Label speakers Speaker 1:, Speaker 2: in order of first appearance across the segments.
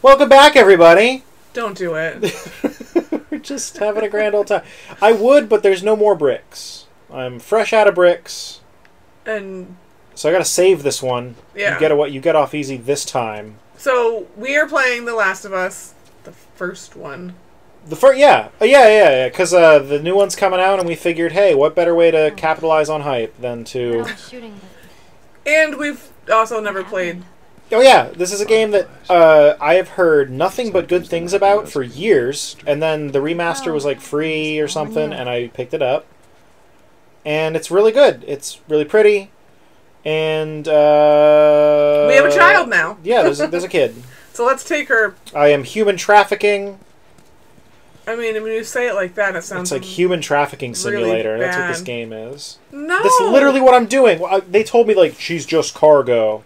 Speaker 1: Welcome back, everybody.
Speaker 2: Don't do it.
Speaker 1: We're just having a grand old time. I would, but there's no more bricks. I'm fresh out of bricks,
Speaker 2: And
Speaker 1: so I gotta save this one.
Speaker 2: Yeah.
Speaker 1: You get what you get off easy this time.
Speaker 2: so we are playing The Last of Us, the first one.
Speaker 1: The first, yeah, Uh, yeah, yeah, yeah. Because uh, the new one's coming out, and we figured, hey, what better way to capitalize on hype than to?
Speaker 3: Shooting
Speaker 2: And we've also never played.
Speaker 1: Oh yeah, this is a game that uh, I have heard nothing but good things about for years, and then the remaster was like free or something, and I picked it up, and it's really good. It's really pretty, and uh,
Speaker 2: We have a child now.
Speaker 1: Yeah, there's a, there's a kid.
Speaker 2: So let's take her.
Speaker 1: I am human trafficking.
Speaker 2: I mean, when you say it like that, it sounds
Speaker 1: It's like human trafficking
Speaker 2: really
Speaker 1: simulator. That's what this game is.
Speaker 2: No,
Speaker 1: That's literally what I'm doing. Well, I- They told me like she's just cargo.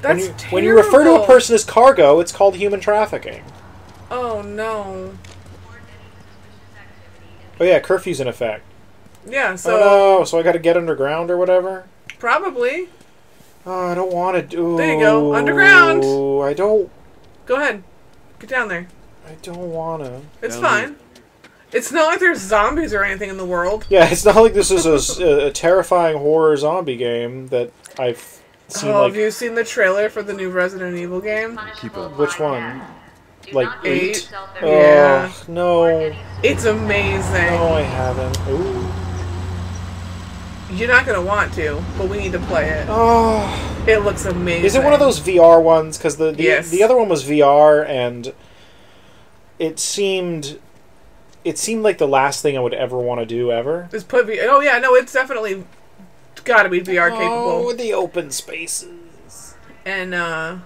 Speaker 2: That's
Speaker 1: when you, when you refer to a person as cargo, it's called human trafficking.
Speaker 2: Oh no.
Speaker 1: Oh yeah, curfew's in effect.
Speaker 2: Yeah. Oh, so
Speaker 1: oh no, so I got to get underground or whatever.
Speaker 2: probably
Speaker 1: Oh, I don't want to do.
Speaker 2: There you go, underground.
Speaker 1: I don't.
Speaker 2: go ahead. Get down there.
Speaker 1: I don't want to.
Speaker 2: It's
Speaker 4: Down
Speaker 2: fine. It's not like there's zombies or anything in the world.
Speaker 1: Yeah, it's not like this is a terrifying horror zombie game that I've seen.
Speaker 2: oh,
Speaker 1: like
Speaker 2: have you seen the trailer for the new Resident Evil game?
Speaker 4: Keep up.
Speaker 1: which one? Like
Speaker 2: Eight.
Speaker 1: Yeah.
Speaker 2: Oh, yeah.
Speaker 1: no,
Speaker 2: It's amazing.
Speaker 1: no, I haven't. Ooh.
Speaker 2: You're not gonna want to, but we need to play it.
Speaker 1: Oh.
Speaker 2: It looks amazing.
Speaker 1: Is it one of those VR ones? Because the the,
Speaker 2: Yes.
Speaker 1: the other one was VR, and it seemed it seemed like the last thing I would ever want to do ever.
Speaker 2: Is put V- Oh yeah, no, it's definitely got to be VR
Speaker 1: Oh,
Speaker 2: capable.
Speaker 1: with the open spaces.
Speaker 2: And uh,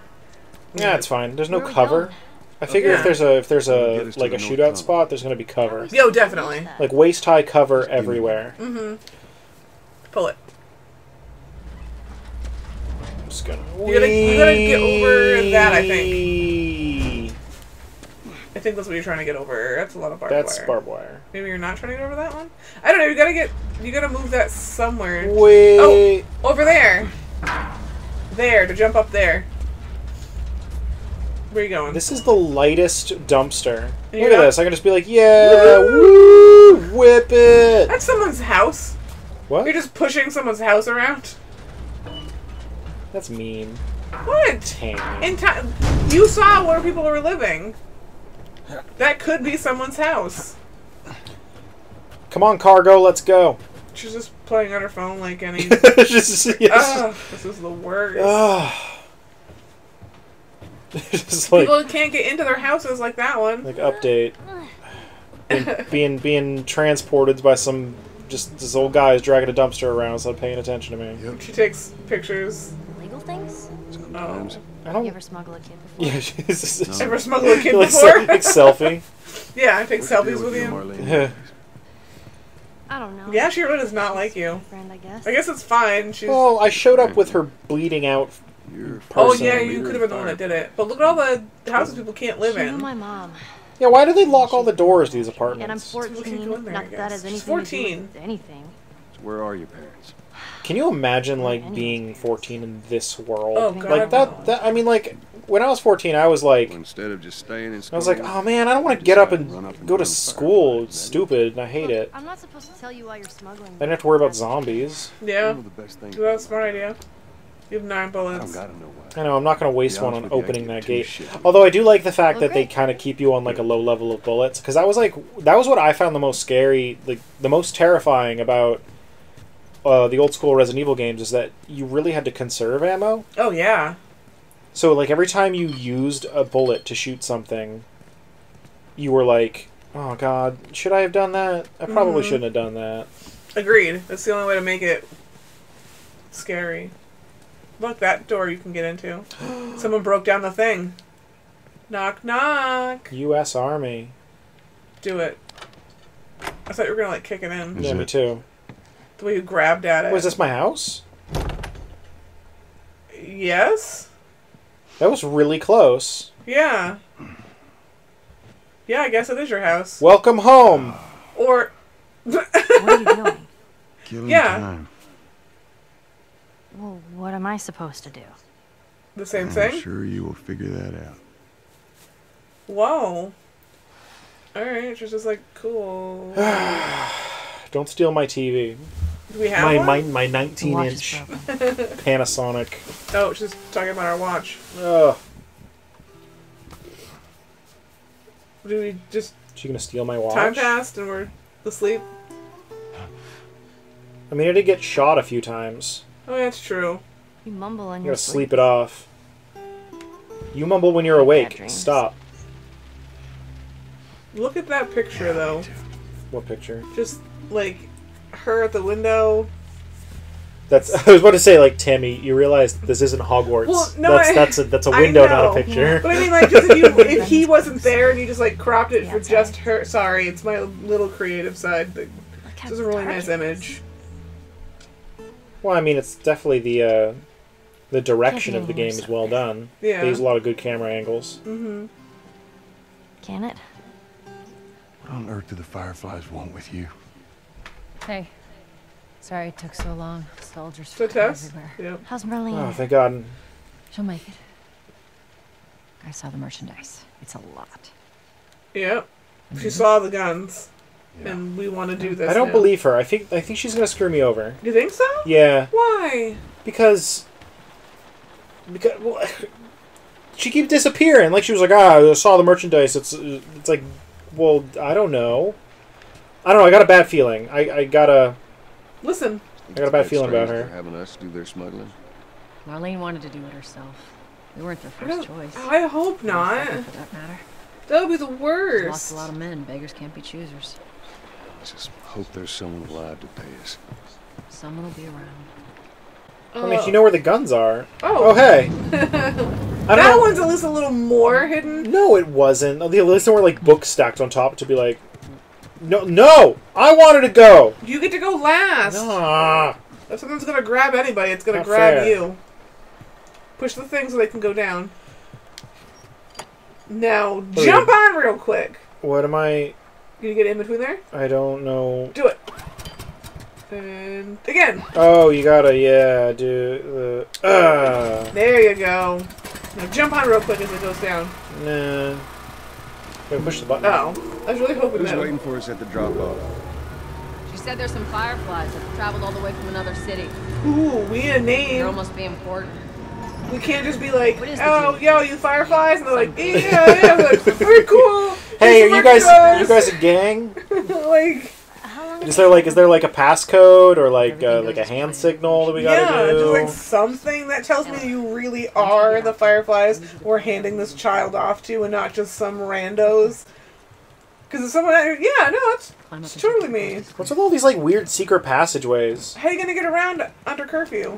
Speaker 1: Yeah, it's fine. There's no
Speaker 3: Where are we
Speaker 1: cover.
Speaker 3: going?
Speaker 1: I figure
Speaker 2: Yeah.
Speaker 1: if there's a if there's
Speaker 4: Get
Speaker 1: a
Speaker 4: us to
Speaker 1: like
Speaker 4: the
Speaker 1: a
Speaker 4: north
Speaker 1: shootout
Speaker 4: tunnel.
Speaker 1: spot, there's gonna be cover.
Speaker 2: yo, definitely
Speaker 1: Like waist high cover everywhere.
Speaker 2: Mm. pull it.
Speaker 1: I'm just gonna.
Speaker 2: You gotta- you gotta get over that, I think. Think that's what you're trying to get over. That's a lot of barbed
Speaker 1: That's
Speaker 2: wire.
Speaker 1: That's barbed wire.
Speaker 2: Maybe you're not trying to get over that one. I don't know. You gotta get. You gotta move that somewhere.
Speaker 1: Wait.
Speaker 2: Oh, Over there. There to jump up there. Where are you going?
Speaker 1: This is the lightest dumpster. Look at this. I can just be like, yeah, woo, whip it.
Speaker 2: That's someone's house.
Speaker 1: What?
Speaker 2: You're just pushing someone's house around.
Speaker 1: That's mean.
Speaker 2: What?
Speaker 1: Tang.
Speaker 2: In time, you saw where people were living. That could be someone's house.
Speaker 1: Come on, cargo, let's go.
Speaker 2: She's just playing on her phone like any.
Speaker 1: just, ah, yes.
Speaker 2: Ugh, this is the worst. Ah.
Speaker 1: Ugh. just like,
Speaker 2: People can't get into their houses like that one.
Speaker 1: like update. Being, being being transported by some just this old guy is dragging a dumpster around, so paying attention to me.
Speaker 4: Yep.
Speaker 2: She takes pictures.
Speaker 3: Legal things?
Speaker 4: Sometimes. Oh.
Speaker 1: I
Speaker 3: You
Speaker 1: don't.
Speaker 3: You ever smuggle a kid before?
Speaker 1: Yeah, she's
Speaker 2: Ever smuggled a kid
Speaker 1: like,
Speaker 2: before?
Speaker 1: se- like selfie.
Speaker 2: yeah, I take
Speaker 4: What's
Speaker 2: selfies
Speaker 4: deal
Speaker 2: with you.
Speaker 4: Marlene?
Speaker 3: I don't know.
Speaker 2: Yeah, she really does not like you.
Speaker 3: Friend, I guess.
Speaker 2: I guess it's fine. She's.
Speaker 1: well, I showed up with her bleeding out.
Speaker 4: You're
Speaker 2: oh yeah, you could have been the one that did it. But look at all the houses people can't live
Speaker 3: She knew
Speaker 2: in.
Speaker 3: my mom,
Speaker 1: Yeah, why do they lock all the doors to these apartments?
Speaker 3: and I'm
Speaker 1: apartments?
Speaker 2: People can't
Speaker 3: 14.
Speaker 2: go there,
Speaker 3: Not that that has
Speaker 2: She's
Speaker 3: anything to do
Speaker 2: 14.
Speaker 3: with anything.
Speaker 4: Where are your parents?
Speaker 1: Can you imagine like being 14 in this world?
Speaker 2: Oh, God,
Speaker 1: like that,
Speaker 2: no.
Speaker 1: that. I mean, like when I was 14, I was like,
Speaker 4: instead of just staying in school,
Speaker 1: I was like, oh man, I don't want to get up and
Speaker 4: up and
Speaker 1: go to school. It's stupid, and I hate
Speaker 3: Look,
Speaker 1: it.
Speaker 3: I'm not supposed to tell you why you're smuggling.
Speaker 1: I didn't have to worry about zombies.
Speaker 2: Yeah,
Speaker 4: One of the best things.
Speaker 2: that's a smart idea. You have nine
Speaker 4: I
Speaker 2: bullets.
Speaker 4: don't gotta know why.
Speaker 1: I know I'm not going to waste one on
Speaker 4: with you, I
Speaker 1: opening that gate.
Speaker 4: shitty.
Speaker 1: Although I do like the fact
Speaker 3: Well,
Speaker 1: that they kind of keep you on like a low level of bullets, because that was like that was what I found the most scary, like the most terrifying about uh, the old school Resident Evil games is that you really had to conserve ammo.
Speaker 2: Oh yeah.
Speaker 1: So like every time you used a bullet to shoot something, you were like, "Oh God, should I have done that? I probably
Speaker 2: Mhm.
Speaker 1: shouldn't have done that."
Speaker 2: Agreed. That's the only way to make it scary. Look, that door you can get into. Someone broke down the thing. Knock knock.
Speaker 1: U.S. Army.
Speaker 2: Do it. I thought you were gonna like kick it in.
Speaker 4: Is
Speaker 1: yeah, me too.
Speaker 2: The way you grabbed at it.
Speaker 1: Was this my house?
Speaker 2: Yes.
Speaker 1: That was really close.
Speaker 2: Yeah. Yeah, I guess it is your house.
Speaker 1: Welcome home.
Speaker 2: Or.
Speaker 3: What are you doing?
Speaker 4: Killing
Speaker 2: Yeah.
Speaker 4: time.
Speaker 3: Well, what am I supposed to do?
Speaker 2: the same
Speaker 4: I'm
Speaker 2: thing.
Speaker 4: sure you will figure that out.
Speaker 2: Whoa. Alright, she's just like, cool.
Speaker 1: Don't steal my TV.
Speaker 2: Do we have
Speaker 1: My,
Speaker 2: one?
Speaker 1: my my 19
Speaker 3: Watch
Speaker 1: inch. Panasonic.
Speaker 2: Oh, she's talking about our watch.
Speaker 1: Ugh.
Speaker 2: Do we just
Speaker 1: She gonna steal my watch?
Speaker 2: time passed and we're asleep?
Speaker 1: I mean, I did get shot a few times.
Speaker 2: Oh, that's true.
Speaker 3: You mumble in
Speaker 1: You
Speaker 3: your
Speaker 1: gotta sleep it off. You mumble when you're awake.
Speaker 3: dreams.
Speaker 1: Stop.
Speaker 2: Look at that picture though.
Speaker 1: What picture?
Speaker 2: Just like her at the window.
Speaker 1: That's. I was about to say, like Tammy. You realize this isn't Hogwarts.
Speaker 2: Well, no,
Speaker 1: that's
Speaker 2: I-
Speaker 1: that's a that's a window, not a
Speaker 2: know.
Speaker 1: picture.
Speaker 2: But I mean, like, just if, you, if he wasn't there and you just like cropped it for just her. Sorry, it's my little creative side. But this is a really nice image.
Speaker 1: Well, I mean, it's definitely the uh, the direction of the game is well done.
Speaker 2: Yeah.
Speaker 1: They use a lot of good camera angles.
Speaker 2: Mm-hmm.
Speaker 3: Can it?
Speaker 5: What on earth do the Fireflies want with you?
Speaker 6: Hey. Sorry it took so long. Soldiers
Speaker 2: So
Speaker 6: flying everywhere.
Speaker 2: Yep.
Speaker 3: How's Marlene?
Speaker 1: Oh, thank God.
Speaker 6: She'll make it. I saw the merchandise. It's a lot.
Speaker 2: Yep. She saw the guns, and we want to do this.
Speaker 1: I don't
Speaker 2: now.
Speaker 1: believe her. I think I think she's gonna screw me over.
Speaker 2: You think so?
Speaker 1: Yeah,
Speaker 2: Why?
Speaker 1: because because well, she keeps disappearing. Like she was like, ah, I saw the merchandise. It's it's like, well, I don't know. I don't know. I got a bad feeling. I I got a
Speaker 2: Listen.
Speaker 1: I got a bad feeling about
Speaker 4: They're
Speaker 1: her.
Speaker 4: having us do their smuggling.
Speaker 6: Marlene wanted to do it herself. We weren't their first
Speaker 2: don't-
Speaker 6: choice.
Speaker 2: I hope
Speaker 6: Or
Speaker 2: not.
Speaker 6: For that matter.
Speaker 2: That would be the
Speaker 6: She's
Speaker 2: worst.
Speaker 6: lost a lot of men. Beggars can't be choosers.
Speaker 4: I Just hope there's someone alive to pay us.
Speaker 6: Someone will be around. Oh.
Speaker 1: I mean, if you know where the guns are.
Speaker 2: Oh,
Speaker 1: Oh hey, I don't
Speaker 2: that
Speaker 1: know.
Speaker 2: one's at least a little more hidden.
Speaker 1: No, it wasn't. The at least there were like books stacked on top to be like, no, no, I wanted to go.
Speaker 2: You get to go last.
Speaker 1: Ah.
Speaker 2: If something's gonna grab anybody, it's gonna
Speaker 1: Not
Speaker 2: grab
Speaker 1: fair.
Speaker 2: you. Push the thing so they can go down. Now
Speaker 1: Oh,
Speaker 2: jump on real quick.
Speaker 1: What am I?
Speaker 2: Can you get in between there?
Speaker 1: I don't know.
Speaker 2: Do it. And again.
Speaker 1: Oh, you gotta, yeah, do the. Uh,
Speaker 2: There you go. Now jump on real quick as it goes down.
Speaker 1: nah. Gotta push the button.
Speaker 2: Oh, I was really hoping
Speaker 4: Who's
Speaker 2: that.
Speaker 4: waiting for us at the drop-off?
Speaker 7: She said there's some fireflies that traveled all the way from another city.
Speaker 2: Ooh, we need a
Speaker 7: Girl must be important.
Speaker 2: We can't just be like,
Speaker 7: What is the
Speaker 2: oh, yo, you fireflies, and they're like, yeah, yeah, We're like, very cool.
Speaker 1: Hey, are you guys?
Speaker 2: some
Speaker 1: You guys a gang?
Speaker 2: like,
Speaker 3: How long
Speaker 1: Is there like, is there like a passcode or like, uh, like a hand signal that we gotta
Speaker 2: yeah,
Speaker 1: do?
Speaker 2: just like something that tells me you really are the fireflies we're handing this child off to, and not just some randos. Because if someone, yeah, no, it's,
Speaker 6: Climb up
Speaker 2: it's totally me.
Speaker 1: What's with all these like weird secret passageways?
Speaker 2: How are you gonna get around under curfew?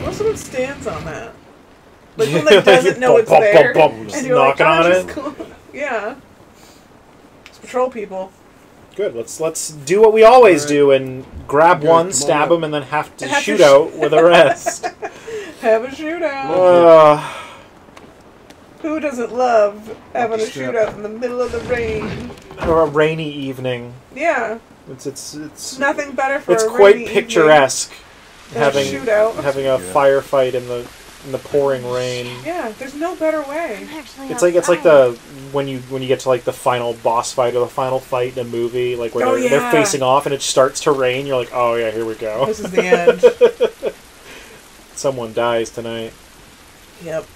Speaker 2: What if someone stands on that? Like, someone like, doesn't know it's
Speaker 1: Bump, bump,
Speaker 2: there,
Speaker 1: bump, bump, just
Speaker 2: and you're like,
Speaker 1: knocking
Speaker 2: oh,
Speaker 1: on
Speaker 2: just
Speaker 1: it.
Speaker 2: cool. Yeah. It's patrol people.
Speaker 1: Good. Let's let's do what we always
Speaker 4: Alright.
Speaker 1: do and grab
Speaker 4: Good,
Speaker 1: one,
Speaker 4: come
Speaker 1: stab
Speaker 4: on up.
Speaker 1: them, and then have to
Speaker 2: And have to
Speaker 1: shoot
Speaker 2: sh-
Speaker 1: out with the rest.
Speaker 2: Have a shootout.
Speaker 1: uh,
Speaker 2: Who doesn't love having a
Speaker 4: Lucky
Speaker 2: shootout in the middle of the rain?
Speaker 1: or a rainy evening.
Speaker 2: Yeah,
Speaker 1: It's it's it's
Speaker 2: nothing better for
Speaker 1: it's
Speaker 2: a
Speaker 1: quite
Speaker 2: rainy
Speaker 1: picturesque
Speaker 2: evening than a
Speaker 1: having
Speaker 2: shootout.
Speaker 1: having a
Speaker 4: Yeah.
Speaker 1: firefight in the in the pouring rain.
Speaker 2: Yeah, there's no better way.
Speaker 1: It's like it's like the when you when you get to like the final boss fight or the final fight in a movie, like where
Speaker 2: Oh,
Speaker 1: they're, they're facing off and it starts to rain. You're like, oh yeah, here we go.
Speaker 2: This is the end.
Speaker 1: Someone dies tonight.
Speaker 2: yep.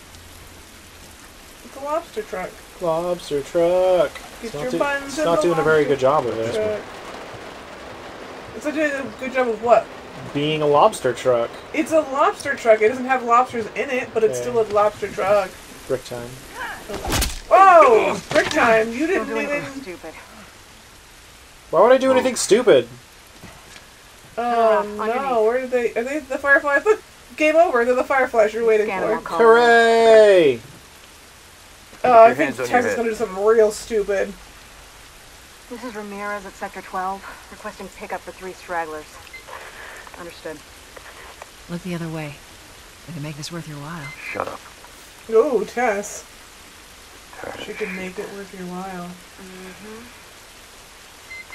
Speaker 2: It's a lobster truck.
Speaker 1: Lobster truck.
Speaker 2: Get
Speaker 1: It's
Speaker 2: your
Speaker 1: not, do-
Speaker 2: buns
Speaker 1: it's not
Speaker 2: the
Speaker 1: doing a very good job of it.
Speaker 2: It's not doing a good job of what?
Speaker 1: Being a lobster truck.
Speaker 2: It's a lobster truck. It doesn't have lobsters in it, but it's
Speaker 1: Okay.
Speaker 2: still a lobster truck.
Speaker 1: Brick time.
Speaker 2: Oh, brick time! You didn't do even.
Speaker 3: stupid.
Speaker 1: Why would I do oh. anything stupid?
Speaker 2: Uh, oh
Speaker 3: underneath.
Speaker 2: no! Where did they? Are they the fireflies? Look, game over. They're the fireflies you're waiting
Speaker 3: Scan 'em,
Speaker 2: for.
Speaker 3: call 'em.
Speaker 1: Hooray!
Speaker 2: Oh, I think
Speaker 5: hands on your
Speaker 2: Texas is gonna do something real stupid.
Speaker 8: This is Ramirez at Sector 12, requesting pickup for three stragglers. Understood.
Speaker 6: Look the other way. We can make this worth your while.
Speaker 5: Shut up.
Speaker 2: Oh, Tess. She can make it worth your while. Mm-hmm.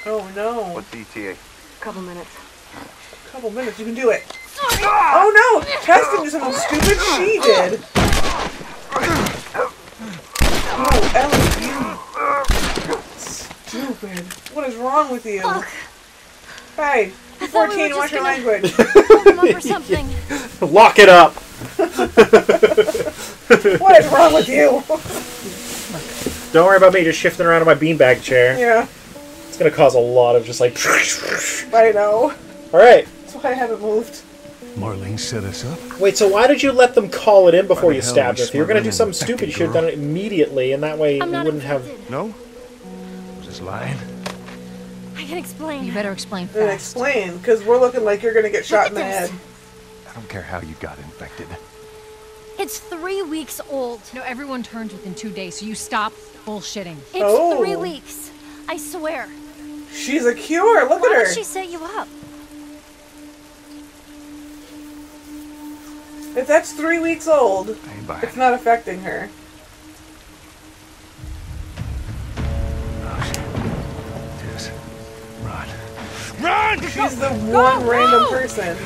Speaker 2: Oh no!
Speaker 5: What's ETA?
Speaker 8: Couple minutes.
Speaker 2: A couple minutes, you can do it. Oh no! Tess didn't do something stupid. She did. Oh, Ellie, you stupid. What is wrong with you?
Speaker 3: Look,
Speaker 2: Hey,
Speaker 3: I
Speaker 2: you're
Speaker 3: thought we
Speaker 2: 14,
Speaker 3: were
Speaker 2: watch your language.
Speaker 3: hold him up or something.
Speaker 1: Lock it up.
Speaker 2: what is wrong with you?
Speaker 1: Don't worry about me just shifting around in my beanbag chair.
Speaker 2: yeah,
Speaker 1: It's gonna cause a lot of just like.
Speaker 2: I know.
Speaker 1: All right.
Speaker 2: That's why I haven't moved.
Speaker 5: Marlene set us up.
Speaker 1: Wait. So why did you let them call it in before you stabbed
Speaker 5: are
Speaker 1: her? If you were gonna do something stupid, you should have done it immediately, and that way
Speaker 3: I'm
Speaker 1: we
Speaker 3: not
Speaker 1: wouldn't have.
Speaker 3: infected.
Speaker 5: No? Just lying.
Speaker 3: I can explain.
Speaker 6: You better explain
Speaker 2: Then
Speaker 6: fast.
Speaker 2: explain, because we're looking like you're gonna get shot in the
Speaker 3: at
Speaker 2: head.
Speaker 5: I don't care how you got infected.
Speaker 3: It's three weeks old.
Speaker 6: No, everyone turns within two days, so you stop bullshitting.
Speaker 3: It's
Speaker 2: Oh.
Speaker 3: three weeks. I swear.
Speaker 2: She's a cure. Look
Speaker 3: Why
Speaker 2: at her.
Speaker 3: would she set you up?
Speaker 2: If that's three weeks old, it's not affecting her.
Speaker 5: Run!
Speaker 2: She's the one random person.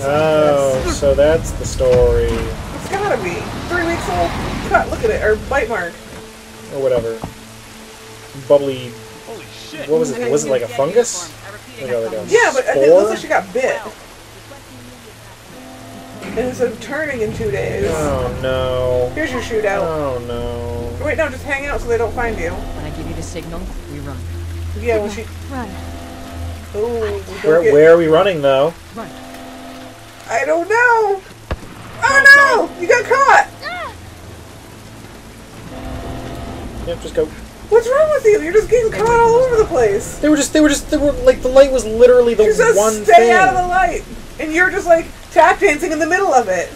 Speaker 1: Oh, so that's the story,
Speaker 2: It's gotta be. Three weeks old. Cut, look at it. Or bite mark.
Speaker 1: or whatever. Bubbly.
Speaker 4: Holy shit!
Speaker 1: What was it? Was it like a fungus? Like a, like a
Speaker 2: Yeah, but I it looks like she got bit. And it's a turning in two days.
Speaker 1: Oh no.
Speaker 2: Here's your shootout.
Speaker 1: Oh no.
Speaker 2: Wait, no, just hang out so they don't find you.
Speaker 6: When I give you the signal, we run.
Speaker 2: Yeah, when she.
Speaker 3: Run.
Speaker 2: Oh,
Speaker 1: Where,
Speaker 2: get-
Speaker 1: where are we running though?
Speaker 2: I don't know. Oh no! You got caught.
Speaker 1: Yep, just go.
Speaker 2: What's wrong with you? You're just getting caught all over the place.
Speaker 1: They were just. They were just. They were like the light was literally the
Speaker 2: She says
Speaker 1: one
Speaker 2: stay
Speaker 1: thing.
Speaker 2: out of the light, and you're just like tap dancing in the middle of it.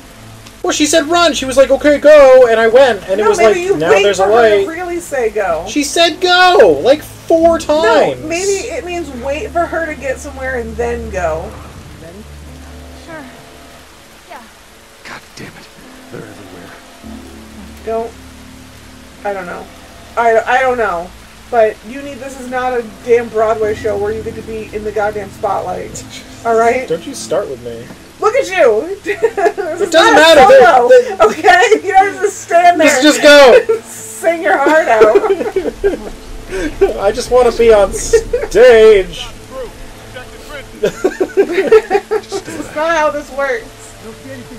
Speaker 1: Well, she said run. She was like, okay, go, and I went, and it was like now there's a
Speaker 2: for her to
Speaker 1: light.
Speaker 2: really say go.
Speaker 1: She said go like four times.
Speaker 2: no, maybe it means wait for her to get somewhere and then go. Then?
Speaker 3: Sure. Yeah.
Speaker 5: God damn it. They're everywhere.
Speaker 2: Don't. I don't know. I, I don't know. But you need. This is not a damn Broadway show where you get to be in the goddamn spotlight. All right.
Speaker 1: Don't you start with me.
Speaker 2: Look at you. it
Speaker 1: doesn't matter, they- they-
Speaker 2: okay, you don't just stand there.
Speaker 1: Just, just go.
Speaker 2: sing your heart out.
Speaker 1: I just want to be on stage.
Speaker 2: That's not how this works.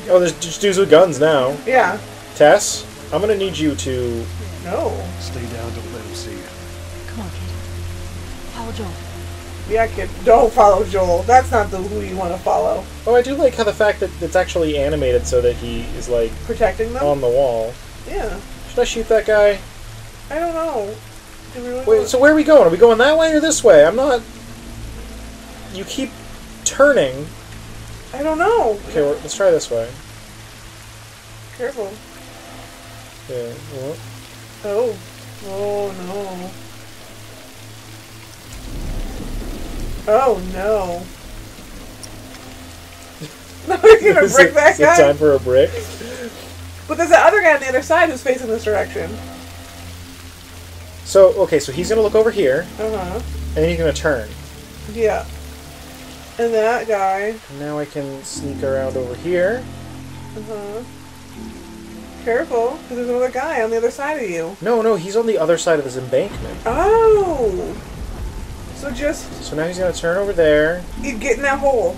Speaker 1: Oh, there's just dudes with guns now.
Speaker 2: Yeah.
Speaker 1: Tess, I'm gonna need you to.
Speaker 2: No.
Speaker 5: Stay down, don't let them see you.
Speaker 6: Come on, kid. Follow Joel.
Speaker 2: Yeah, kid. Don't follow Joel. That's not the who you want to follow.
Speaker 1: Oh, I do like how the fact that it's actually animated so that he is like
Speaker 2: Protecting them.
Speaker 1: on the wall.
Speaker 2: yeah.
Speaker 1: Should I shoot that guy?
Speaker 2: I don't know. Do we really
Speaker 1: Wait, so where are we going? Are we going that way or this way? I'm not. You keep turning.
Speaker 2: I don't know.
Speaker 1: Okay, well, let's try this way.
Speaker 2: Careful.
Speaker 1: Yeah. well,
Speaker 2: Oh. Oh no. Oh no. No, you're gonna break that
Speaker 1: is it time for a brick?
Speaker 2: But there's that other guy on the other side who's facing this direction.
Speaker 1: So okay, so he's gonna look over here,
Speaker 2: Uh huh.
Speaker 1: and then he's gonna turn.
Speaker 2: Yeah. And that guy.
Speaker 1: Now I can sneak around over here.
Speaker 2: Uh huh. Careful, because there's another guy on the other side of you.
Speaker 1: No, no, he's on the other side of this embankment.
Speaker 2: Oh. So just
Speaker 1: So now he's gonna turn over there.
Speaker 2: you get in that hole.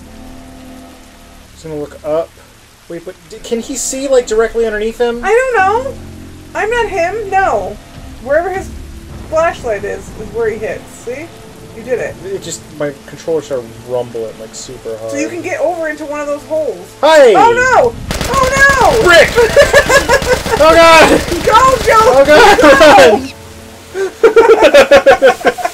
Speaker 1: He's gonna look up. Wait, but d- can he see like directly underneath him?
Speaker 2: I don't know. I'm not him. No. Wherever his flashlight is, is where he hits. See? You did it.
Speaker 1: It just my controller started rumbling like super hard.
Speaker 2: So you can get over into one of those holes.
Speaker 1: Hi!
Speaker 2: Oh no! Oh no!
Speaker 1: Brick! oh god!
Speaker 2: Go, Joe!
Speaker 1: Oh god!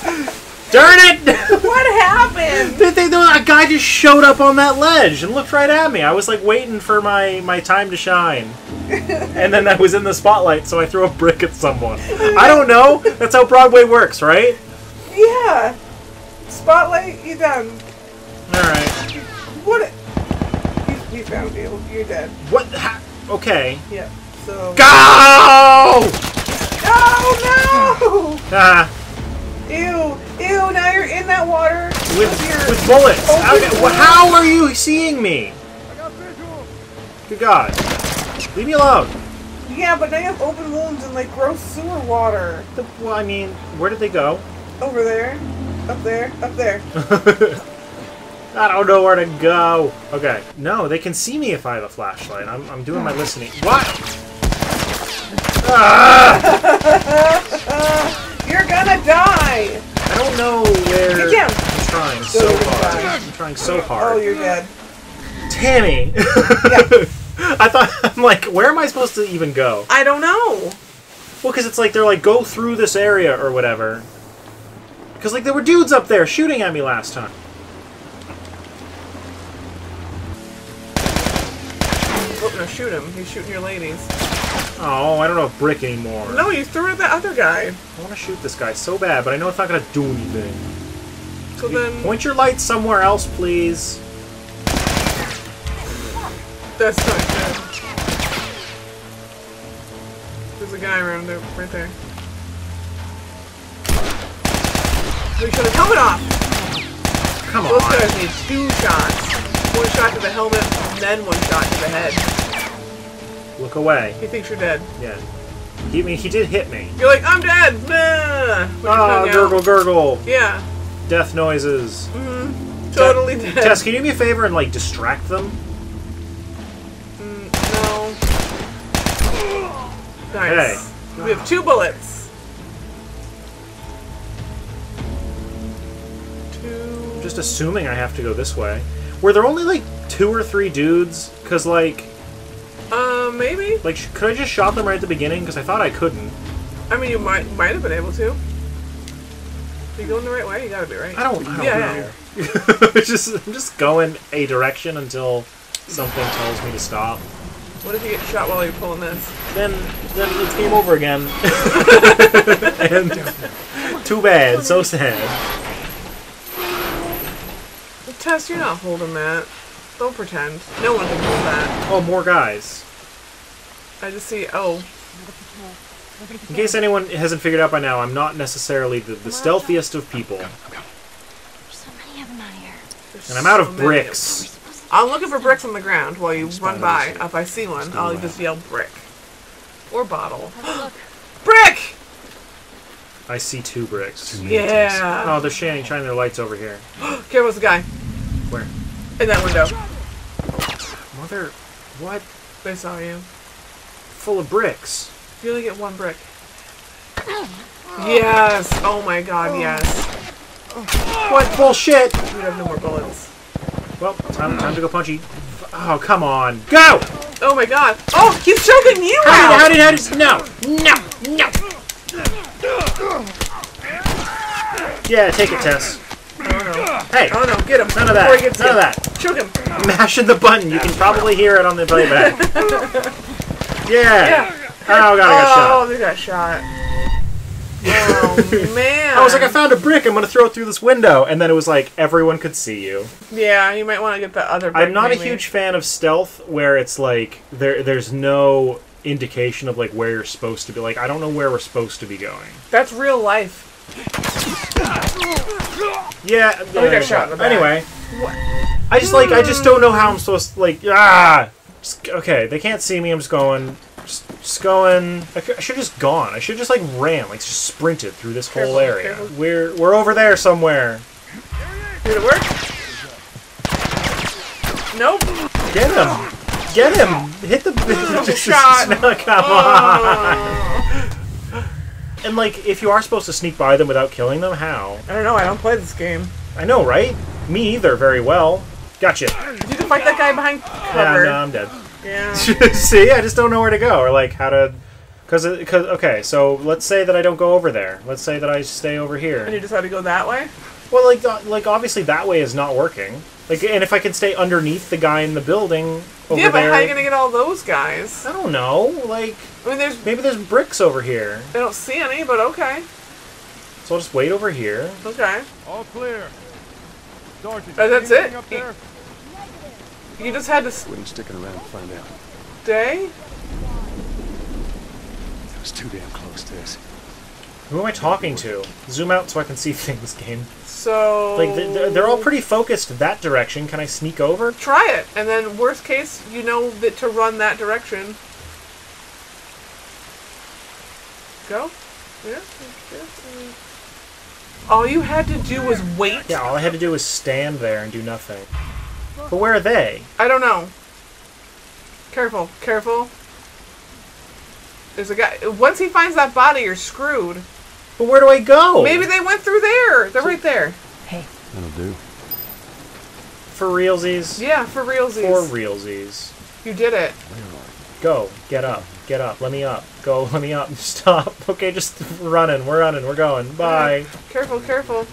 Speaker 1: Darn it!
Speaker 2: What happened?
Speaker 1: They, they, a guy just showed up on that ledge and looked right at me. I was like waiting for my, my time to shine. and then I was in the spotlight, so I threw a brick at someone. I don't know. That's how Broadway works, right?
Speaker 2: Yeah. Spotlight, you done.
Speaker 1: Alright.
Speaker 2: What? He found you. You're dead.
Speaker 1: What? Ha- okay.
Speaker 2: Yeah. So.
Speaker 1: Go!
Speaker 2: Oh no!
Speaker 1: Ah,
Speaker 2: Ew! Ew! Now you're in that water
Speaker 1: with, with bullets. How,
Speaker 2: open
Speaker 1: how are you seeing me? Good God. Leave me alone.
Speaker 2: Yeah, but now you have open wounds and like gross sewer water.
Speaker 1: The- well, I mean, where did they go?
Speaker 2: Over there, up there, up there.
Speaker 1: I don't know where to go. Okay. No, they can see me if I have a flashlight. I'm, I'm doing my listening. What?
Speaker 2: You're ah! Gonna die.
Speaker 1: I don't know where.
Speaker 2: Kick him.
Speaker 1: I'm trying
Speaker 2: Go
Speaker 1: so hard.
Speaker 2: side.
Speaker 1: I'm trying so
Speaker 2: oh,
Speaker 1: hard.
Speaker 2: Oh, you're dead.
Speaker 1: Tammy! I thought, I'm like, where am I supposed to even go?
Speaker 2: I don't know.
Speaker 1: Well, because it's like they're like, go through this area or whatever. Because, like, there were dudes up there shooting at me last time.
Speaker 2: Oh, no, shoot him. He's shooting your ladies.
Speaker 1: Oh, I don't have a brick anymore.
Speaker 2: No, you threw it at the other guy.
Speaker 1: I want to shoot this guy so bad, but I know it's not going to do anything.
Speaker 2: So then,
Speaker 1: Point your light somewhere else, please.
Speaker 2: that's not good. There's a guy around there, right there. We should have helmet off.
Speaker 1: Come
Speaker 2: Those
Speaker 1: on.
Speaker 2: Those guys need two shots. One shot to the helmet, and then one shot to the head.
Speaker 1: Look away.
Speaker 2: He thinks you're dead.
Speaker 1: Yeah. He, I mean, he did hit me.
Speaker 2: You're like, I'm dead. Nah.
Speaker 1: Ah,
Speaker 2: out.
Speaker 1: gurgle, gurgle.
Speaker 2: Yeah.
Speaker 1: Death noises.
Speaker 2: Totally
Speaker 1: Te-
Speaker 2: dead.
Speaker 1: Tess, can you do me a favor and, like, distract them?
Speaker 2: Mm, no. Nice.
Speaker 1: Hey.
Speaker 2: We have two bullets. Two.
Speaker 1: I'm just assuming I have to go this way. Were there are only, like, two or three dudes? Because, like,
Speaker 2: Uh, maybe.
Speaker 1: like, sh- could I just shot them right at the beginning? Because I thought I couldn't.
Speaker 2: I mean, you might might have been able to. You going the right way? You gotta be right.
Speaker 1: I don't, I don't
Speaker 2: Yeah,
Speaker 1: know. It's just, I'm just going a direction until something tells me to stop.
Speaker 2: What if you get shot while you're pulling this?
Speaker 1: Then, then it's game over again. and too bad, so sad.
Speaker 2: Tess, you're not holding that. Don't pretend. No one can hold that.
Speaker 1: Oh, more guys.
Speaker 2: I just see. Oh,
Speaker 1: In case anyone hasn't figured out by now, I'm not necessarily the, the stealthiest of people.
Speaker 3: There's so many of them out here.
Speaker 2: there's
Speaker 1: And I'm out
Speaker 2: so
Speaker 1: of bricks.
Speaker 2: them. I'm looking for bricks on the ground while you run by. If I see one, I'll
Speaker 4: around.
Speaker 2: just yell brick or bottle. Brick!
Speaker 1: I see two bricks.
Speaker 4: Too many Tess.
Speaker 2: Yeah.
Speaker 1: Oh, they're shining, shining their lights over here.
Speaker 2: Careful's the guy
Speaker 1: Where?
Speaker 2: In that window.
Speaker 1: Mother, what?
Speaker 2: They saw you.
Speaker 1: Full of bricks.
Speaker 2: You only get one brick. Yes! Oh my god, yes.
Speaker 1: What bullshit?
Speaker 2: You have no more bullets.
Speaker 1: Well, time, time to go punchy. Oh, come on. Go!
Speaker 2: Oh my god. Oh, he's choking you
Speaker 1: How
Speaker 2: out!
Speaker 1: did, how did, how did, no, no, no. Yeah, take it, Tess.
Speaker 2: Oh.
Speaker 1: Hey,
Speaker 2: Oh no, get him.
Speaker 1: none of
Speaker 2: Before he
Speaker 1: that, none of that.
Speaker 2: Choke him.
Speaker 1: Mashing the button, you can probably hear it on the playback. Yeah.
Speaker 2: Yeah.
Speaker 1: Oh, God, I got oh, shot.
Speaker 2: Oh, they got shot. Oh man.
Speaker 1: I was like, I found a brick. I'm gonna throw it through this window, and then it was like everyone could see you.
Speaker 2: Yeah, you might want to get the other. Brick
Speaker 1: I'm not a huge fan of stealth where it's like there there's no indication of like where you're supposed to be. Like I don't know where we're supposed to be going.
Speaker 2: That's real life.
Speaker 1: Yeah.
Speaker 2: Oh, we got shot in the back.
Speaker 1: Anyway, I just like I just don't know how I'm supposed to like ah. Just, okay, they can't see me. I'm just going. Just, just going. I, should have just gone. I should just like ran, like just sprinted through this whole
Speaker 2: Careful,
Speaker 1: area.
Speaker 2: careful.
Speaker 1: We're we're over there somewhere.
Speaker 2: Did it work? Nope.
Speaker 1: Get him! Get him! Hit the just,
Speaker 2: Shot.
Speaker 1: No, come on! And like, if you are supposed to sneak by them without killing them, how?
Speaker 2: I don't know. I don't play this game.
Speaker 1: I know, right? Me either, very well. Gotcha. Yeah,
Speaker 2: You can fight that guy behind cover.
Speaker 1: no, I'm dead.
Speaker 2: Yeah.
Speaker 1: See, I just don't know where to go, or like how to. Because, because, okay, so let's say that I don't go over there. Let's say that I stay over here.
Speaker 2: And you decide to go that way.
Speaker 1: Well, like, uh, like obviously that way is not working. Like, and if I can stay underneath the guy in the building over
Speaker 2: yeah, but
Speaker 1: there,
Speaker 2: how are you gonna get all those guys?
Speaker 1: I don't know. Like,
Speaker 2: I mean, there's.
Speaker 1: maybe there's bricks over here.
Speaker 2: I don't see any, but okay.
Speaker 1: So I'll just wait over here.
Speaker 2: Okay.
Speaker 5: All clear. Sergeant,
Speaker 2: Uh, that's it?
Speaker 5: Up there?
Speaker 2: You just had to
Speaker 4: Wouldn't sticking around to find out.
Speaker 2: Day.
Speaker 4: It was too damn close to this.
Speaker 1: Who am I talking to? Zoom out so I can see things, game.
Speaker 2: So.
Speaker 1: Like, they're, they're all pretty focused that direction. Can I sneak over?
Speaker 2: Try it, and then worst case, you know that to run that direction. Go. Yeah. yeah. All you had to do was wait.
Speaker 1: Yeah, all I had to do was stand there and do nothing. But where are they?
Speaker 2: I don't know. Careful, careful. There's a guy. Once he finds that body, you're screwed.
Speaker 1: But where do I go?
Speaker 2: Maybe they went through there. They're right there.
Speaker 6: Hey,
Speaker 5: That'll do.
Speaker 1: for realsies.
Speaker 2: Yeah, for realsies.
Speaker 1: For realsies.
Speaker 2: You did it.
Speaker 1: Go. Get up. Get up. Let me up. Go. Let me up. Stop. Okay, just running. We're running. We're going. Bye.
Speaker 2: Careful, careful.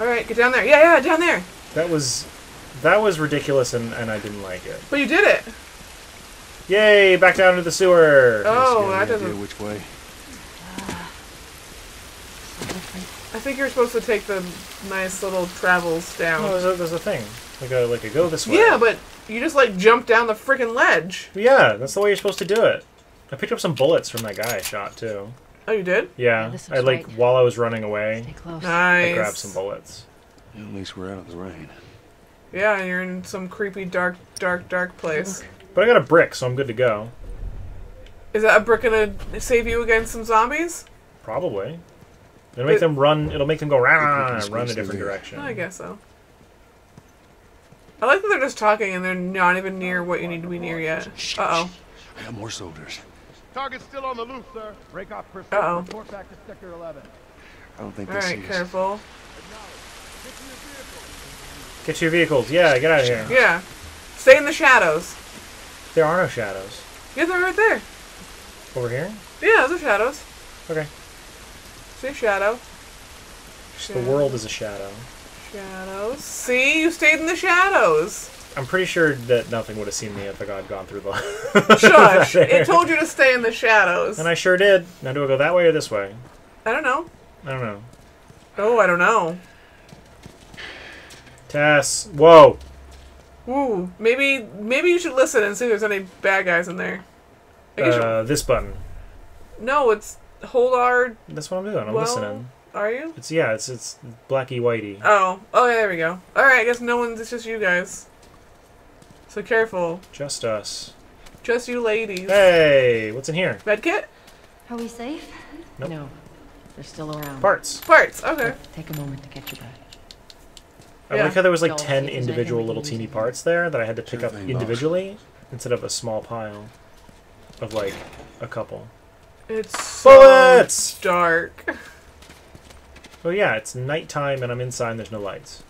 Speaker 2: All right, get down there. Yeah, yeah, down there.
Speaker 1: That was that was ridiculous and, and I didn't like it.
Speaker 2: But you did it.
Speaker 1: Yay, back down to the sewer.
Speaker 2: Oh,
Speaker 5: Got
Speaker 2: that
Speaker 5: any idea
Speaker 2: doesn't.
Speaker 5: which way?
Speaker 2: I think you're supposed to take the nice little travels
Speaker 1: Oh,
Speaker 2: down.
Speaker 1: there's a, there's a thing. Like a like a go this way.
Speaker 2: Yeah, but you just like jump down the freaking ledge.
Speaker 1: Yeah, that's the way you're supposed to do it. I picked up some bullets from that guy I shot too.
Speaker 2: Oh, you did?
Speaker 1: Yeah,
Speaker 6: Yeah,
Speaker 1: I like
Speaker 6: right.
Speaker 1: while I was running away,
Speaker 6: stay close.
Speaker 2: Nice.
Speaker 1: I grabbed some bullets.
Speaker 5: At least we're out of the rain.
Speaker 2: Yeah, you're in some creepy, dark, dark, dark place.
Speaker 1: But I got a brick, so I'm good to go.
Speaker 2: Is that a brick gonna save you against some zombies?
Speaker 1: Probably. It'll make
Speaker 2: But-
Speaker 1: them run. It'll make them go rah,
Speaker 5: squeeze
Speaker 1: run a different direction.
Speaker 2: I guess so. I like that they're just talking and they're not even near what you need to be near yet. Uh oh.
Speaker 5: I got more soldiers.
Speaker 9: Target's still on the loose, sir. Break off pursuit.
Speaker 2: Uh-oh.
Speaker 9: Report back to Sector 11.
Speaker 5: I don't think
Speaker 2: All
Speaker 5: they
Speaker 2: right,
Speaker 5: see us.
Speaker 2: careful.
Speaker 1: Get your vehicles. Yeah, get out of here.
Speaker 2: Yeah. Stay in the shadows.
Speaker 1: There are no shadows
Speaker 2: Yeah, they're right there.
Speaker 1: over here.
Speaker 2: Yeah, those are shadows.
Speaker 1: Okay.
Speaker 2: See, a shadow.
Speaker 1: The world is a shadow.
Speaker 2: Shadows. See, you stayed in the shadows.
Speaker 1: I'm pretty sure that nothing would have seen me if I had gone through the.
Speaker 2: Shush. it told you to stay in the shadows.
Speaker 1: And I sure did. Now do I go that way or this way?
Speaker 2: I don't know.
Speaker 1: I don't know.
Speaker 2: Oh, I don't know.
Speaker 1: Tess. Whoa.
Speaker 2: Ooh, maybe maybe you should listen and see if there's any bad guys in there. I guess you-
Speaker 1: Uh, this button.
Speaker 2: no, it's hold R.
Speaker 1: That's what I'm doing. I'm
Speaker 2: well,
Speaker 1: listening.
Speaker 2: Are you?
Speaker 1: It's yeah. It's it's blacky whitey.
Speaker 2: Oh, oh yeah, there we go. All right, I guess no one's. It's just you guys. So careful,
Speaker 1: Just us.
Speaker 2: just you ladies.
Speaker 1: Hey, what's in here?
Speaker 2: Medkit
Speaker 3: Are we safe?
Speaker 1: Nope.
Speaker 6: No, they're still around.
Speaker 1: Parts.
Speaker 2: parts. Okay.
Speaker 6: Take a moment to get your breath.
Speaker 1: I
Speaker 2: Yeah.
Speaker 1: like how there was like
Speaker 6: Don't
Speaker 1: ten
Speaker 6: see if there's
Speaker 1: individual little teeny
Speaker 6: use.
Speaker 1: parts there that I had to pick
Speaker 5: Sure
Speaker 1: up
Speaker 5: thing, boss.
Speaker 1: individually instead of a small pile of like a couple.
Speaker 2: It's so
Speaker 1: Bullets!
Speaker 2: dark.
Speaker 1: Oh yeah, it's nighttime and I'm inside. and There's no lights.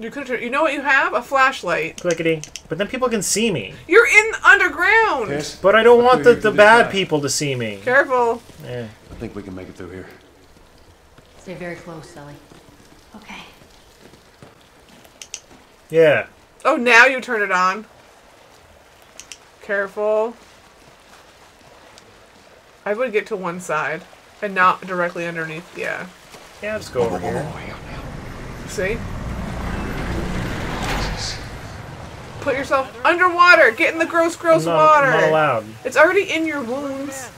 Speaker 2: You could. You know what you have? A flashlight.
Speaker 1: Clickety. But then people can see me.
Speaker 2: You're in underground.
Speaker 5: Yes.
Speaker 1: But I don't want the, the bad
Speaker 5: guy.
Speaker 1: people to see me.
Speaker 2: Careful.
Speaker 1: Eh.
Speaker 5: I think we can make it through here.
Speaker 6: Stay very close, Sally.
Speaker 3: Okay.
Speaker 1: Yeah.
Speaker 2: Oh, now you turn it on. Careful. I would get to one side and not directly underneath. Yeah.
Speaker 1: Yeah, just go over here.
Speaker 2: See? Put yourself underwater. Get in the gross, gross
Speaker 1: No,
Speaker 2: water.
Speaker 1: not allowed.
Speaker 2: It's already in your wounds.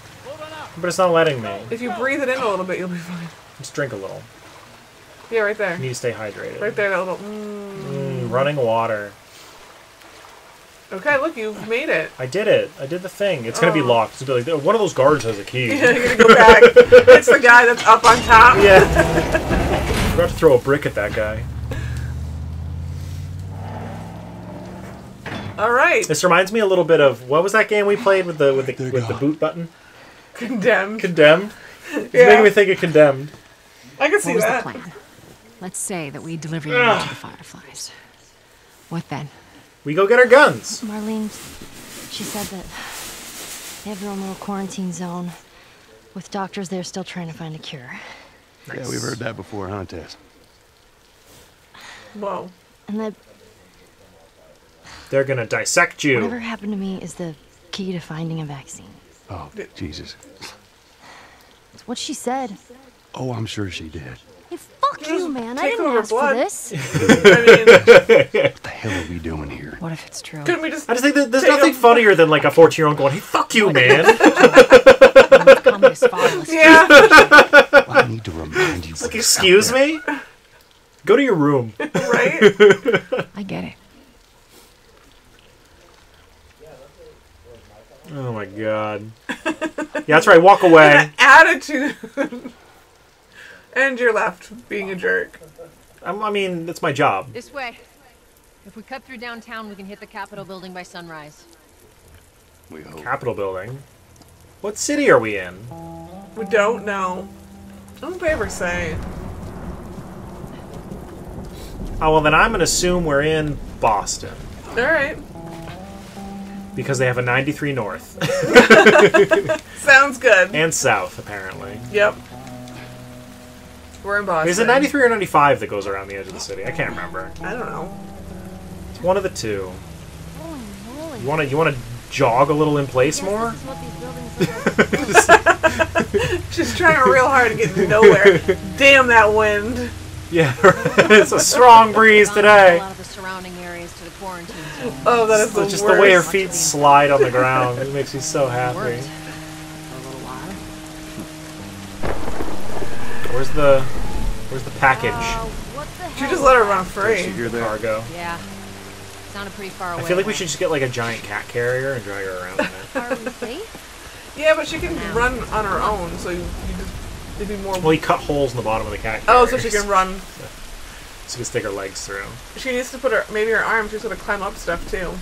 Speaker 1: But it's not letting me.
Speaker 2: If you breathe it in a little bit, you'll be fine.
Speaker 1: Just drink a little.
Speaker 2: Yeah, right there.
Speaker 1: You need to stay hydrated.
Speaker 2: Right there, that little. Mm.
Speaker 1: Mm, running water.
Speaker 2: Okay, look, you've made it.
Speaker 1: I did it. I did the thing. It's gonna be
Speaker 2: Oh.
Speaker 1: locked. It's gonna be like one of those guards has a key.
Speaker 2: You're gonna go back. it's the guy that's up on top.
Speaker 1: Yeah. Forgot to throw a brick at that guy.
Speaker 2: All right.
Speaker 1: This reminds me a little bit of what was that game we played with the with the with the boot button?
Speaker 2: Condemned.
Speaker 1: Condemned. It's
Speaker 2: Yeah.
Speaker 1: making me think of Condemned.
Speaker 2: I can see
Speaker 6: What was
Speaker 2: that.
Speaker 6: the plan? Let's say that we deliver you to the Fireflies. What then?
Speaker 1: We go get our guns.
Speaker 3: Marlene, she said that they have their own little quarantine zone with doctors there still trying to find a cure.
Speaker 5: Yeah, we've heard that before, huh, Tess?
Speaker 2: Whoa.
Speaker 3: And that
Speaker 1: They're gonna dissect you.
Speaker 3: whatever happened to me is the key to finding a vaccine.
Speaker 5: Oh, Jesus.
Speaker 3: It's what she said.
Speaker 5: Oh, I'm sure she did.
Speaker 3: Hey, fuck you, man. I didn't ask
Speaker 2: blood.
Speaker 3: for this.
Speaker 2: I mean,
Speaker 5: What the hell are we doing here?
Speaker 6: What if it's true?
Speaker 2: couldn't we just?
Speaker 1: I just think that there's
Speaker 2: Take
Speaker 1: nothing
Speaker 2: a-
Speaker 1: funnier than like a 14 year old going, "Hey, fuck you, man."
Speaker 6: Communist fatherless.
Speaker 2: Yeah.
Speaker 5: I need to remind you.
Speaker 1: like, excuse me. Go to your room.
Speaker 2: right.
Speaker 6: I get it.
Speaker 1: Oh my god. Yeah, that's right. Walk away.
Speaker 2: Attitude. And you're left being a jerk.
Speaker 1: I'm, I mean, it's my job.
Speaker 7: This way. If we cut through downtown, we can hit the Capitol building by sunrise.
Speaker 4: We hope.
Speaker 1: Capitol building. What city are we in?
Speaker 2: We don't know. What do papers say?
Speaker 1: Oh well, then I'm gonna assume we're in Boston
Speaker 2: All right.
Speaker 1: because they have a 93 North
Speaker 2: Sounds good.
Speaker 1: and South apparently.
Speaker 2: Yep. We're in Boston.
Speaker 1: Is it 93 or 95 that goes around the edge of the city? I can't remember.
Speaker 2: I don't know.
Speaker 1: It's one of the two. You want to you want to jog a little in place
Speaker 3: Guess
Speaker 1: more?
Speaker 3: Just is what these buildings look like.
Speaker 2: She's trying real hard to get nowhere. Damn that wind.
Speaker 1: Yeah, it's a strong breeze today.
Speaker 7: A lot of the surrounding areas to the quarantine zone.
Speaker 2: Oh, that is the
Speaker 1: Just
Speaker 2: worst.
Speaker 1: the way her feet slide on the ground, it makes me so happy.
Speaker 7: Worked. For a little while.
Speaker 1: Where's the Where's the package?
Speaker 3: Uh, what the
Speaker 2: She just let her
Speaker 3: that?
Speaker 2: run
Speaker 4: Did
Speaker 2: free.
Speaker 4: you hear that?
Speaker 1: Cargo.
Speaker 7: Yeah. Sounded pretty far away.
Speaker 1: I feel like we should just get like a giant cat carrier and drag her around in it.
Speaker 3: Are we safe?
Speaker 2: Yeah, but she can run on her own, so you, you just it'd be more.
Speaker 1: Well, you cut holes in the bottom of the cat carrier.
Speaker 2: oh, so she can run.
Speaker 1: So she can stick her legs through.
Speaker 2: She needs to put her maybe her arms. She's gonna climb up stuff too.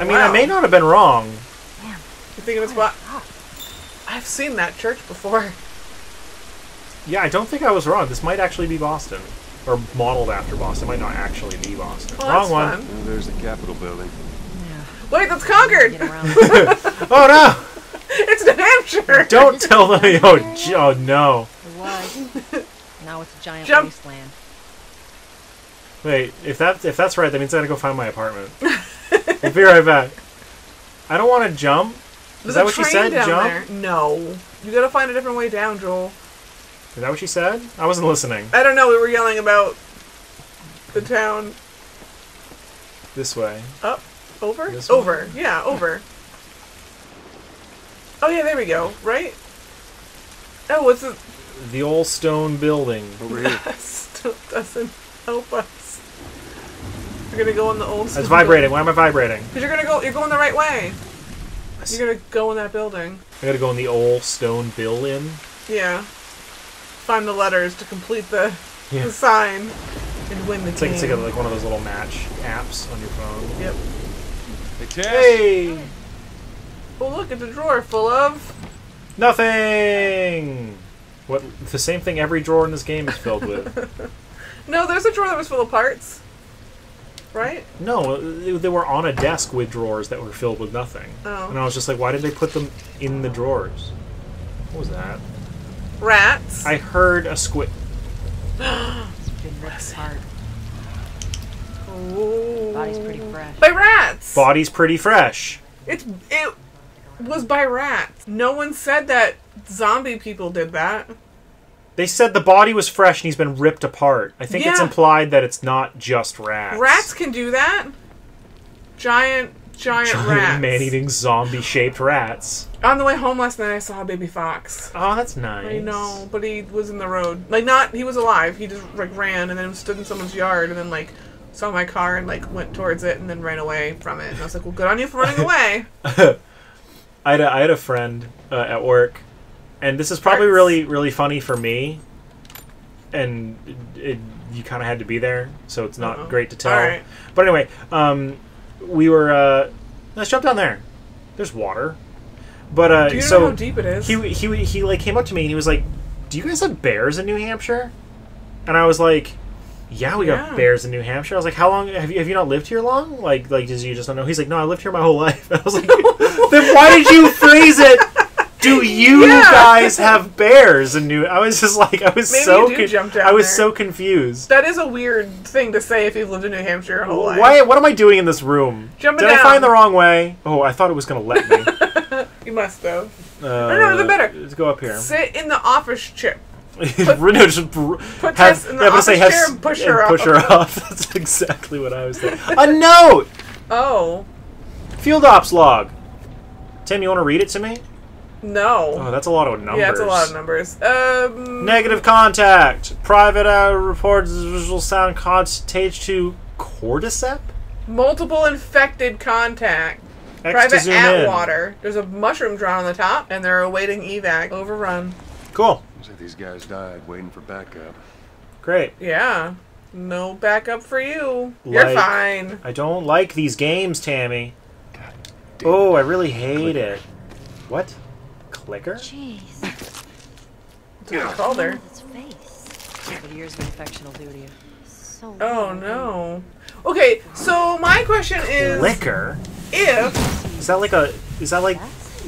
Speaker 1: I mean, I may not have been wrong. Damn.
Speaker 2: You think it's what? I've seen that church before.
Speaker 1: Yeah, I don't think I was wrong. This might actually be Boston. Or modeled after Boston. It might not actually be Boston.
Speaker 2: Well,
Speaker 1: wrong one.
Speaker 2: fun.
Speaker 4: Oh, there's the Capitol building. Yeah.
Speaker 2: Wait, that's Concord.
Speaker 1: Oh no!
Speaker 2: it's New Hampshire.
Speaker 1: Don't tell them. Oh, oh no.
Speaker 7: It was. now it's a giant
Speaker 2: Jump.
Speaker 7: wasteland.
Speaker 1: Wait, if that if that's right, that means I gotta go find my apartment. I'll be right back. I don't want to jump.
Speaker 2: There's
Speaker 1: Is that
Speaker 2: a
Speaker 1: what she
Speaker 2: train
Speaker 1: said?
Speaker 2: down
Speaker 1: Jump?
Speaker 2: there. No, you gotta find a different way down, Joel.
Speaker 1: Is that what she said? I wasn't listening.
Speaker 2: I don't know. We were yelling about the town.
Speaker 1: This way.
Speaker 2: Up, over,
Speaker 1: This one?
Speaker 2: over. Yeah, over. Oh yeah, there we go. Right. Oh, what's it?
Speaker 1: The old stone building.
Speaker 4: Over here.
Speaker 2: Still doesn't help us. We're gonna go in the old.
Speaker 1: It's vibrating. Why am I vibrating?
Speaker 2: Because you're gonna go. You're going the right way. You're gonna go in that building.
Speaker 1: I gotta go in the old stone bill in.
Speaker 2: Yeah. Find the letters to complete the,
Speaker 1: Yeah.
Speaker 2: the sign and win the
Speaker 1: It's like
Speaker 2: game.
Speaker 1: it's like, a, like one of those little match apps on your phone.
Speaker 2: Yep.
Speaker 4: Hey, Tess.
Speaker 1: Hey!
Speaker 2: Oh look, it's a drawer full of.
Speaker 1: Nothing! What the same thing every drawer in this game is filled with.
Speaker 2: No, there's a drawer that was full of parts. Right?
Speaker 1: no, they they were on a desk with drawers that were filled with nothing.
Speaker 2: Oh.
Speaker 1: And I was just like, why did they put them in the drawers? What was that?
Speaker 2: Rats.
Speaker 1: I heard a squid.
Speaker 7: Been ripped.
Speaker 2: Ooh.
Speaker 7: Body's pretty fresh.
Speaker 2: By rats.
Speaker 1: Body's pretty fresh.
Speaker 2: It's it was by rats. No one said that zombie people did that.
Speaker 1: They said the body was fresh and he's been ripped apart. I think it's implied that it's not just rats.
Speaker 2: Rats can do that. Giant, giant,
Speaker 1: Giant
Speaker 2: rats.
Speaker 1: man-eating zombie-shaped rats.
Speaker 2: On the way home last night, I saw a baby fox.
Speaker 1: Oh, that's nice.
Speaker 2: I know, but he was in the road. Like, not he was alive. He just like ran and then stood in someone's yard and then like saw my car and like went towards it and then ran away from it. And I was like, well, good on you for running away.
Speaker 1: I had a, I had a friend uh, at work, and this is probably really really funny for me, and it, it, you kind of had to be there, so it's not
Speaker 2: Uh-oh.
Speaker 1: great to tell. But anyway, um, we were uh, let's jump down there. There's water, but uh,
Speaker 2: Do you
Speaker 1: so
Speaker 2: know how deep it is?
Speaker 1: he he he like came up to me and he was like, "Do you guys have bears in New Hampshire?" And I was like, "Yeah, we got
Speaker 2: Yeah.
Speaker 1: bears in New Hampshire." I was like, "How long have you have you not lived here long? Like like does you just not know?" He's like, "No, I lived here my whole life." I was like, "Then why did you phrase it?" Do you
Speaker 2: Yeah.
Speaker 1: guys have bears in New? I was just like, I was
Speaker 2: Maybe
Speaker 1: so
Speaker 2: you do jump down
Speaker 1: I was
Speaker 2: there.
Speaker 1: so confused.
Speaker 2: that is a weird thing to say if you've lived in New Hampshire your whole life.
Speaker 1: Why? What am I doing in this room?
Speaker 2: Jumping
Speaker 1: Did I find the wrong way? Oh, I thought it was gonna let me.
Speaker 2: You must have.
Speaker 1: Uh,
Speaker 2: no, no, better.
Speaker 1: Let's go up here.
Speaker 2: Sit in the office chair.
Speaker 1: no, just br-
Speaker 2: Put
Speaker 1: have,
Speaker 2: Tess in the
Speaker 1: yeah, say
Speaker 2: office
Speaker 1: have
Speaker 2: chair and push
Speaker 1: and
Speaker 2: her up.
Speaker 1: push her up. That's exactly what I was thinking. A note.
Speaker 2: Oh
Speaker 1: Field ops log. Tim, you want to read it to me?
Speaker 2: No.
Speaker 1: Oh, that's a lot of numbers.
Speaker 2: yeah, it's a lot of numbers. Um.
Speaker 1: Negative contact. Private uh, reports visual sound contage to cordyceps.
Speaker 2: multiple infected contact.
Speaker 1: X to
Speaker 2: Private
Speaker 1: zoom in.
Speaker 2: There's a mushroom drawn on the top, and they're awaiting evac. Overrun.
Speaker 1: Cool.
Speaker 4: Looks like these guys died waiting for backup.
Speaker 1: Great.
Speaker 2: Yeah. No backup for you. You're fine.
Speaker 1: I don't like these games, Tammy.
Speaker 4: Damn
Speaker 1: Oh, I really hate it. What? Clicker?
Speaker 3: Jeez.
Speaker 2: That's what they called her.
Speaker 3: Its face.
Speaker 6: Couple years of infection will do to you.
Speaker 3: So
Speaker 2: Oh
Speaker 3: weird.
Speaker 2: no. Okay, so my question is
Speaker 1: Liquor?
Speaker 2: if
Speaker 1: Is that like a. Is that like.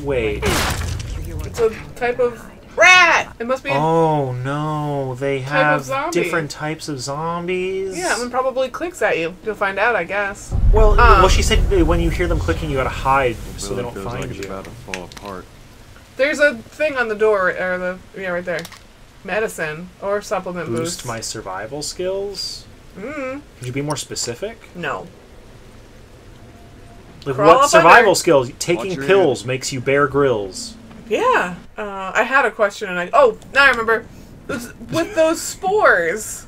Speaker 1: Wait.
Speaker 2: it's a type of rat. It must be.
Speaker 1: Oh no, they have
Speaker 2: zombie.
Speaker 1: different types of zombies.
Speaker 2: Yeah, I mean, probably clicks at you. You'll find out, I guess.
Speaker 1: Well,
Speaker 2: Um,
Speaker 1: well, she said when you hear them clicking, you gotta hide so they don't
Speaker 4: feels
Speaker 1: find
Speaker 4: like it's
Speaker 1: you.
Speaker 4: about to fall apart.
Speaker 2: There's a thing on the door, or the yeah, right there. Medicine or supplement
Speaker 1: Boost
Speaker 2: boost.
Speaker 1: my survival skills.
Speaker 2: Mm,
Speaker 1: Could you be more specific?
Speaker 2: no.
Speaker 1: Like
Speaker 2: Crawl
Speaker 1: what survival
Speaker 2: under.
Speaker 1: skills? Taking
Speaker 4: your
Speaker 1: pills makes you Bear Grylls.
Speaker 2: Yeah. Uh, I had a question, and I oh now I remember. With those spores,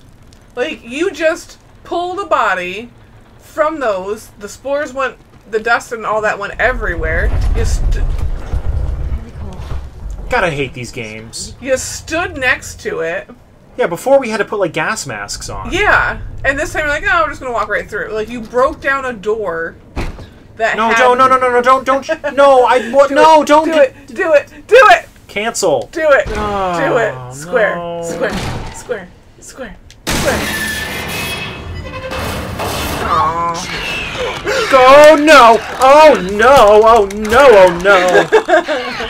Speaker 2: like you just pulled a body from those. The spores went. The dust and all that went everywhere. You st-
Speaker 3: Really cool.
Speaker 1: God, I hate these games.
Speaker 2: you stood next to it.
Speaker 1: Yeah, before we had to put like gas masks on.
Speaker 2: Yeah, and this time you're like, oh, we're just gonna walk right through. Like you broke down a door. That
Speaker 1: No, don't, no, no, no, no, don't, don't, no, I, what,
Speaker 2: Do
Speaker 1: no,
Speaker 2: it,
Speaker 1: don't
Speaker 2: do
Speaker 1: do
Speaker 2: it, do it, do it,
Speaker 1: Cancel.
Speaker 2: do it, do
Speaker 1: Oh,
Speaker 2: it. Square,
Speaker 1: no.
Speaker 2: square, square, square, square. Aww.
Speaker 1: Go, no, oh no, oh no, oh no.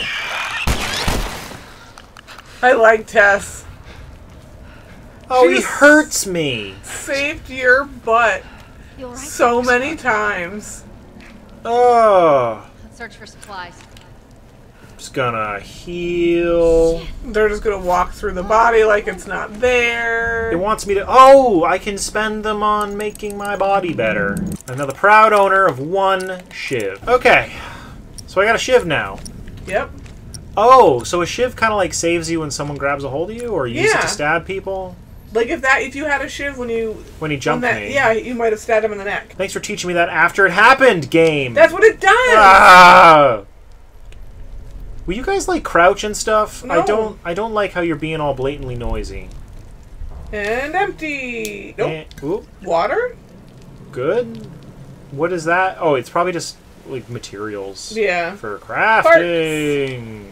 Speaker 2: I like Tess.
Speaker 1: Oh, he hurts me.
Speaker 2: Saved your butt
Speaker 3: You alright?
Speaker 2: so many times.
Speaker 1: Oh,
Speaker 7: Let's search for supplies.
Speaker 1: just gonna heal.
Speaker 2: They're just gonna walk through the body like it's not there.
Speaker 1: It wants me to. Oh, I can spend them on making my body better. I'm now the proud owner of one shiv. Okay, so I got a shiv now.
Speaker 2: Yep.
Speaker 1: Oh, so a shiv kind of like saves you when someone grabs a hold of you, or you use it
Speaker 2: Yeah.
Speaker 1: to stab people
Speaker 2: Like if that, if you had a shiv when you
Speaker 1: when he jumped
Speaker 2: that,
Speaker 1: me.
Speaker 2: yeah, you might have stabbed him in the neck.
Speaker 1: Thanks for teaching me that after it happened, game.
Speaker 2: That's what it does.
Speaker 1: Ah! Will you guys like crouch and stuff? I
Speaker 2: No.
Speaker 1: don't. I don't like how you're being all blatantly noisy.
Speaker 2: And empty. Nope.
Speaker 1: Eh, oop,
Speaker 2: Water?
Speaker 1: good. What is that? Oh, it's probably just like materials
Speaker 2: Yeah.
Speaker 1: for crafting.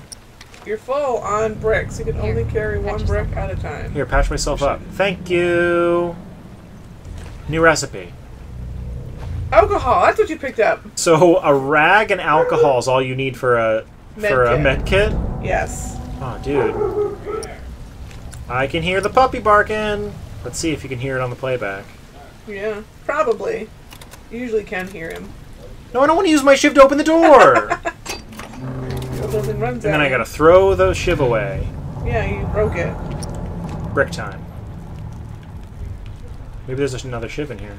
Speaker 2: You're full on bricks. You can
Speaker 7: Here,
Speaker 2: only carry
Speaker 7: patch
Speaker 2: one
Speaker 7: yourself
Speaker 2: brick at a time.
Speaker 1: Here, patch myself up. Thank you. New recipe.
Speaker 2: Alcohol. That's what you picked up.
Speaker 1: So a rag and alcohol is all you need for a for a med kit.
Speaker 2: Yes.
Speaker 1: Oh, dude. I can hear the puppy barking. Let's see if you can hear it on the playback.
Speaker 2: Yeah. Probably. You usually can hear him.
Speaker 1: No, I don't want to use my shiv to open the door.
Speaker 2: It doesn't run
Speaker 1: and then I gotta throw the shiv away.
Speaker 2: Yeah, you broke it.
Speaker 1: Brick time. Maybe there's just another shiv in here.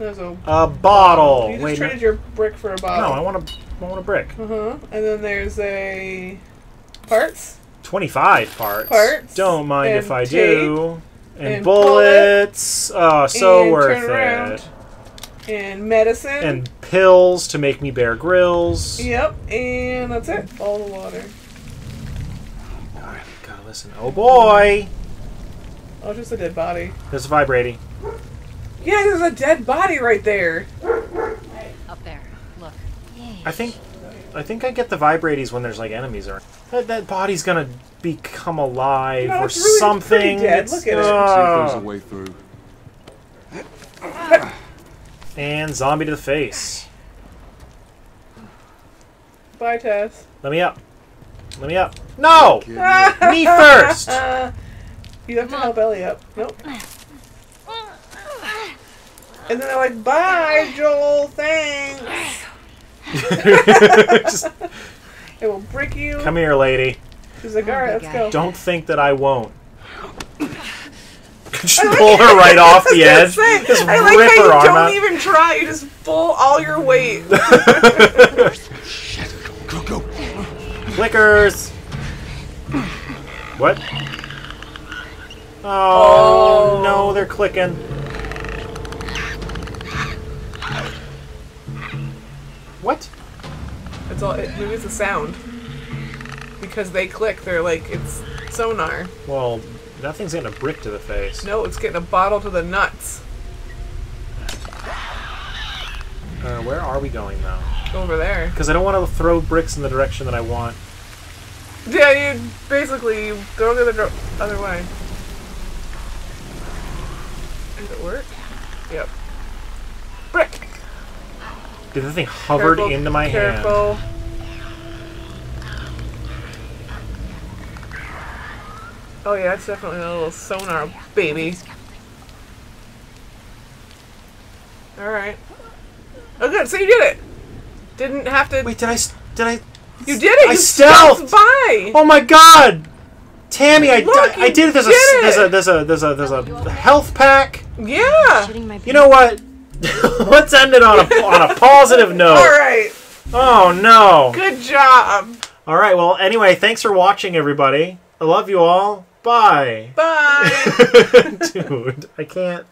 Speaker 2: There's a.
Speaker 1: A bottle.
Speaker 2: you just
Speaker 1: Wait, no,
Speaker 2: traded your brick for a bottle. no.
Speaker 1: I want a, I want a brick.
Speaker 2: Uh huh. And then there's a parts.
Speaker 1: Twenty-five parts.
Speaker 2: Parts,
Speaker 1: Don't mind if I do. And,
Speaker 2: and
Speaker 1: bullets. Oh, so
Speaker 2: and
Speaker 1: worth it.
Speaker 2: And medicine.
Speaker 1: And pills to make me Bear Grylls.
Speaker 2: Yep. And that's it. All the water.
Speaker 1: Alright, gotta listen. Oh boy!
Speaker 2: Oh, just a dead body.
Speaker 1: There's a vibrating.
Speaker 2: Yeah, there's a dead body right there.
Speaker 7: Up there. Look.
Speaker 1: I think I think I get the vibraties when there's like enemies or That, that body's gonna become alive
Speaker 2: No,
Speaker 1: or
Speaker 2: it's really- it's
Speaker 1: something.
Speaker 2: pretty dead.
Speaker 1: It's-
Speaker 2: Look at it.
Speaker 4: See if there's a
Speaker 1: Ugh.
Speaker 4: way through.
Speaker 1: And zombie to the face.
Speaker 2: Bye, Tess.
Speaker 1: Let me up. Let me up. No! Me first!
Speaker 2: You have to help Ellie up. Nope. And then they're like, bye, Joel, thanks.
Speaker 1: Just
Speaker 2: It will brick you.
Speaker 1: come here, lady.
Speaker 2: She's like, alright, let's go.
Speaker 1: Don't think that I won't. Just pull her right off the edge.
Speaker 2: was gonna say,
Speaker 1: Just
Speaker 2: I like
Speaker 1: rip
Speaker 2: how
Speaker 1: her
Speaker 2: you don't
Speaker 1: out.
Speaker 2: even try. You just pull all your weight. Shit.
Speaker 5: Go, go.
Speaker 1: Clickers. What? Oh,
Speaker 2: Oh.
Speaker 1: no, they're clicking. What?
Speaker 2: It's all. It, it's a sound. Because they click, they're like it's sonar.
Speaker 1: Well, nothing's getting a brick to the face.
Speaker 2: No, it's getting a bottle to the nuts
Speaker 1: Uh, where are we going though?
Speaker 2: over there.
Speaker 1: Because I don't want to throw bricks in the direction that I want.
Speaker 2: Yeah, you basically you go the other other way. Does it work? Yep. Brick.
Speaker 1: Dude, the thing hovered
Speaker 2: Careful,
Speaker 1: into my hand.
Speaker 2: careful. Oh yeah, it's definitely a little sonar, baby. All right. Oh good, so you did it. Didn't have to.
Speaker 1: Wait, did I... Did I?
Speaker 2: you did it.
Speaker 1: I
Speaker 2: you
Speaker 1: stealthed!
Speaker 2: stealthed by.
Speaker 1: Oh my God! Tammy, I,
Speaker 2: Look,
Speaker 1: I, I did it. There's a,
Speaker 2: did
Speaker 1: s-
Speaker 2: it!
Speaker 1: there's a there's a there's a there's a health pack.
Speaker 2: Yeah.
Speaker 1: You know what? Let's end it on a on a positive note.
Speaker 2: All right.
Speaker 1: Oh no!
Speaker 2: Good job.
Speaker 1: All right. Well, anyway, thanks for watching, everybody. I love you all. Bye.
Speaker 2: Bye.
Speaker 1: Dude, I can't.